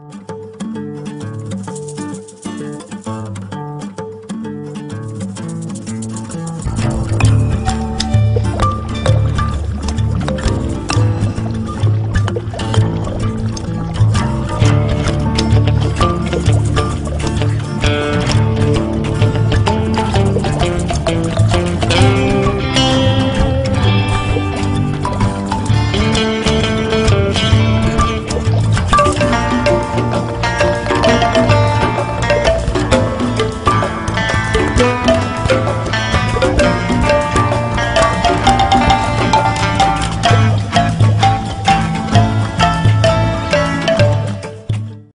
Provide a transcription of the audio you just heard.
Bye. Música